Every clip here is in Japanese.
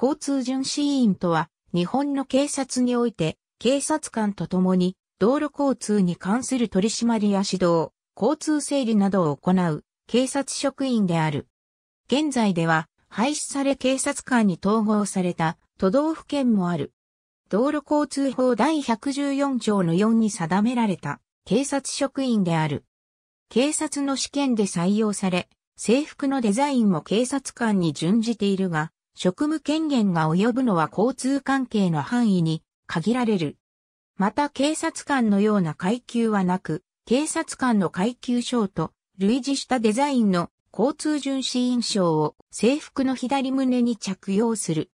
交通巡視員とは、日本の警察において、警察官と共に、道路交通に関する取り締まりや指導、交通整理などを行う、警察職員である。現在では、廃止され警察官に統合された都道府県もある。道路交通法第114条の4に定められた警察職員である。警察の試験で採用され、制服のデザインも警察官に準じているが、職務権限が及ぶのは交通関係の範囲に限られる。また警察官のような階級はなく、警察官の階級章と類似したデザインの交通巡視員章を制服の左胸に着用する。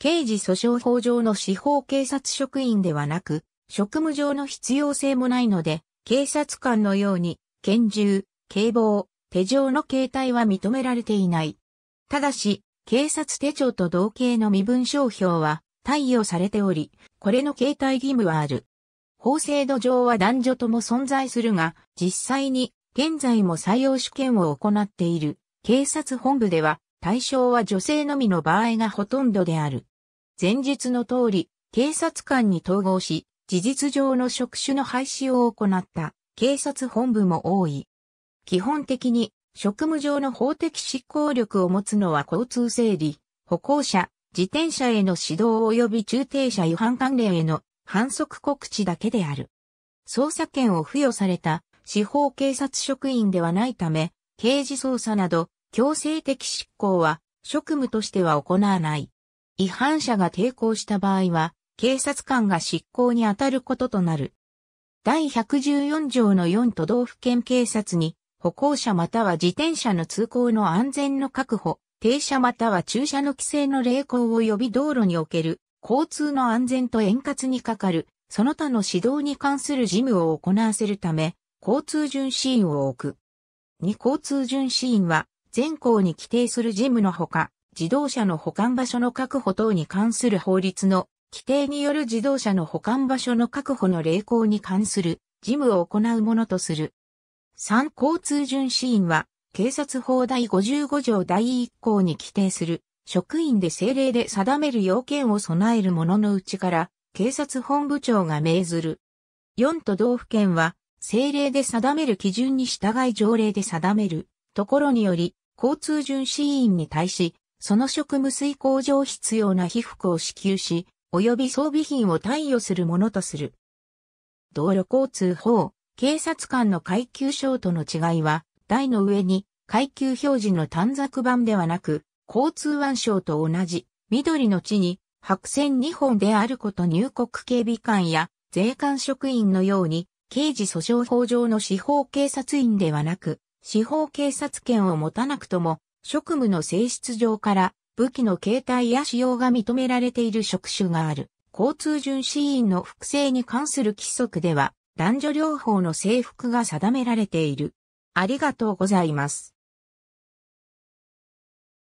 刑事訴訟法上の司法警察職員ではなく、職務上の必要性もないので、警察官のように拳銃、警棒、手錠の携帯は認められていない。ただし、警察手帳と同型の身分証表は貸与されており、これの携帯義務はある。法制度上は男女とも存在するが、実際に現在も採用試験を行っている警察本部では対象は女性のみの場合がほとんどである。前述の通り、警察官に統合し、事実上の職種の廃止を行った警察本部も多い。基本的に職務上の法的執行力を持つのは交通整理、歩行者、自転車への指導及び中停車違反関連への反則告知だけである。捜査権を付与された司法警察職員ではないため、刑事捜査など強制的執行は職務としては行わない。違反者が抵抗した場合は、警察官が執行に当たることとなる。第114条の4都道府県警察に、歩行者または自転車の通行の安全の確保、停車または駐車の規制の励行及び道路における交通の安全と円滑にかかる、その他の指導に関する事務を行わせるため、交通巡視員を置く。2交通巡視員は、全校に規定する事務のほか、自動車の保管場所の確保等に関する法律の規定による自動車の保管場所の確保の励行に関する事務を行うものとする。3交通巡視員は、警察法第55条第1項に規定する職員で政令で定める要件を備える者のうちから警察本部長が命ずる。4都道府県は政令で定める基準に従い条例で定めるところにより交通巡視員に対しその職務遂行上必要な被服を支給し、及び装備品を貸与するものとする。道路交通法、警察官の階級章との違いは、台の上に階級表示の短冊版ではなく、交通腕章と同じ、緑の地に白線2本であること入国警備官や税関職員のように、刑事訴訟法上の司法警察員ではなく、司法警察権を持たなくとも、職務の性質上から武器の形態や使用が認められている職種がある。交通巡視員の複製に関する規則では男女両方の制服が定められている。ありがとうございます。